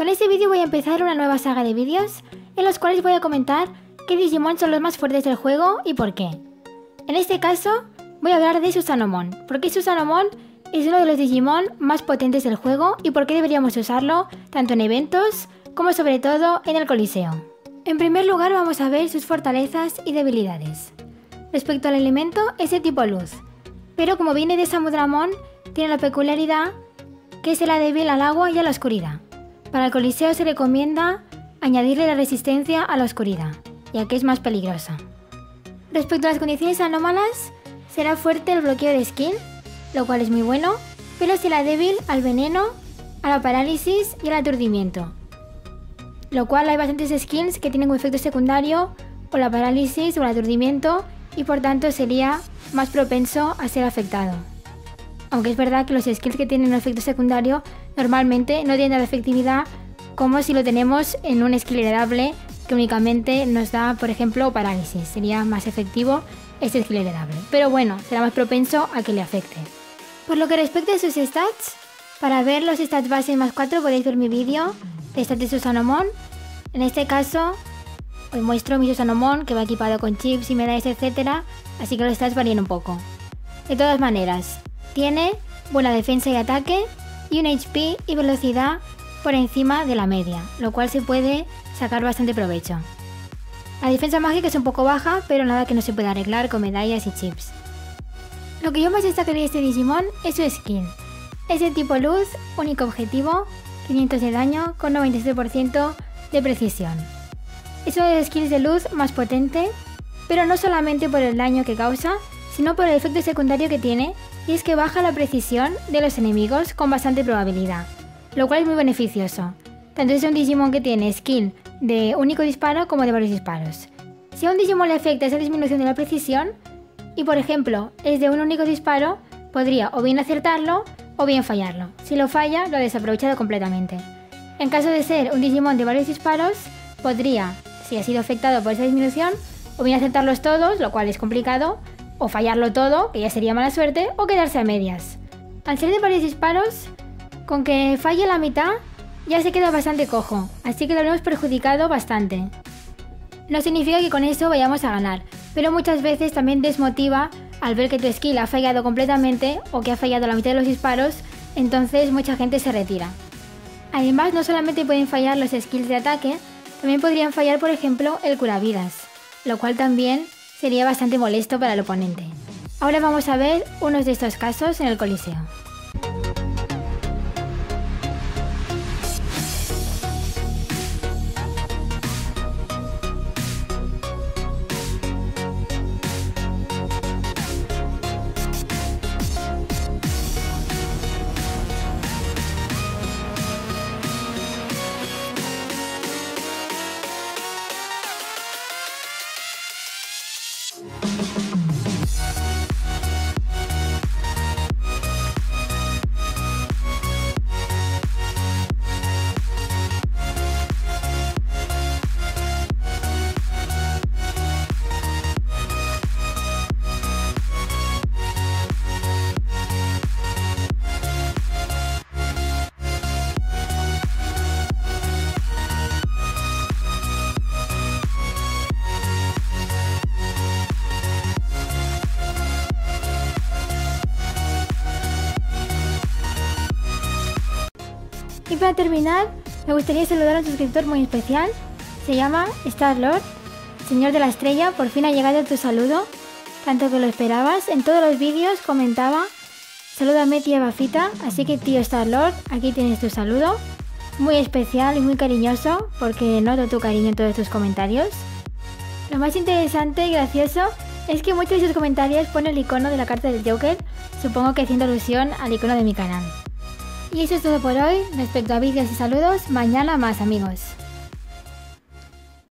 Con este vídeo voy a empezar una nueva saga de vídeos en los cuales voy a comentar qué Digimon son los más fuertes del juego y por qué. En este caso voy a hablar de Susanomon, porque Susanomon es uno de los Digimon más potentes del juego y por qué deberíamos usarlo tanto en eventos como sobre todo en el Coliseo. En primer lugar vamos a ver sus fortalezas y debilidades. Respecto al elemento es de tipo luz, pero como viene de Samudramon tiene la peculiaridad que se la débil al agua y a la oscuridad. Para el coliseo se recomienda añadirle la resistencia a la oscuridad, ya que es más peligrosa. Respecto a las condiciones anómalas, será fuerte el bloqueo de skill, lo cual es muy bueno, pero será débil al veneno, a la parálisis y al aturdimiento. Lo cual hay bastantes skills que tienen como efecto secundario o la parálisis o el aturdimiento y por tanto sería más propenso a ser afectado. Aunque es verdad que los skills que tienen un efecto secundario normalmente no tienen la efectividad como si lo tenemos en un skill heredable que únicamente nos da, por ejemplo, parálisis. Sería más efectivo este skill heredable. Pero bueno, será más propenso a que le afecte. Por lo que respecta a sus stats, para ver los stats base más 4 podéis ver mi vídeo de stats de Susanomon. En este caso, os muestro mi Susanomon que va equipado con chips y medallas, etc. Así que los stats varían un poco. De todas maneras, tiene buena defensa y ataque y un HP y velocidad por encima de la media, lo cual se puede sacar bastante provecho. La defensa mágica es un poco baja, pero nada que no se pueda arreglar con medallas y chips. Lo que yo más destacaría de este Digimon es su skin. Es de tipo luz, único objetivo, 500 de daño con 97% de precisión. Es uno de los skins de luz más potente, pero no solamente por el daño que causa, sino por el efecto secundario que tiene, y es que baja la precisión de los enemigos con bastante probabilidad, lo cual es muy beneficioso. Tanto es un Digimon que tiene skill de único disparo como de varios disparos. Si a un Digimon le afecta esa disminución de la precisión, y por ejemplo es de un único disparo, podría o bien acertarlo o bien fallarlo. Si lo falla, lo ha desaprovechado completamente. En caso de ser un Digimon de varios disparos, podría, si ha sido afectado por esa disminución, o bien acertarlos todos, lo cual es complicado, o fallarlo todo, que ya sería mala suerte, o quedarse a medias. Al ser de varios disparos, con que falle la mitad, ya se queda bastante cojo, así que lo habremos perjudicado bastante. No significa que con eso vayamos a ganar, pero muchas veces también desmotiva al ver que tu skill ha fallado completamente o que ha fallado la mitad de los disparos, entonces mucha gente se retira. Además, no solamente pueden fallar los skills de ataque, también podrían fallar, por ejemplo, el curavidas, lo cual también sería bastante molesto para el oponente. Ahora vamos a ver unos de estos casos en el Coliseo. Y para terminar, me gustaría saludar a un suscriptor muy especial. Se llama Star Lord, Señor de la Estrella. Por fin ha llegado tu saludo, tanto que lo esperabas. En todos los vídeos comentaba, salúdame tía Bafita. Así que tío Star Lord, aquí tienes tu saludo. Muy especial y muy cariñoso, porque noto tu cariño en todos tus comentarios. Lo más interesante y gracioso es que muchos de sus comentarios ponen el icono de la carta del Joker, supongo que haciendo alusión al icono de mi canal. Y eso es todo por hoy. Respecto a vídeos y saludos, mañana más amigos.